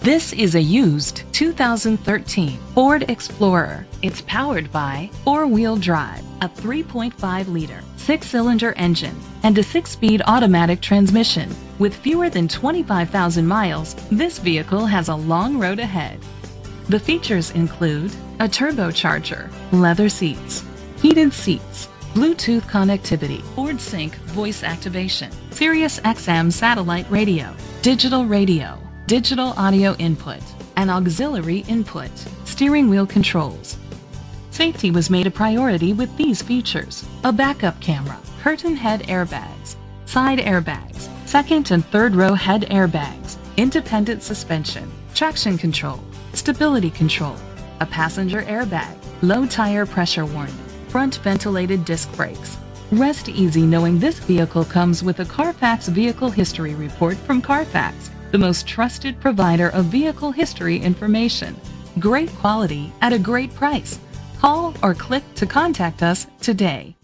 This is a used 2013 Ford Explorer. It's powered by four-wheel drive, a 3.5-liter six-cylinder engine, and a six-speed automatic transmission. With fewer than 25,000 miles, this vehicle has a long road ahead. The features include a turbocharger, leather seats, heated seats, Bluetooth connectivity, Ford Sync voice activation, Sirius XM satellite radio, digital radio, digital audio input, and auxiliary input, steering wheel controls. Safety was made a priority with these features. A backup camera, curtain head airbags, side airbags, second and third row head airbags, independent suspension, traction control, stability control, a passenger airbag, low tire pressure warning, front ventilated disc brakes. Rest easy knowing this vehicle comes with a Carfax Vehicle History Report from Carfax, the most trusted provider of vehicle history information. Great quality at a great price. Call or click to contact us today.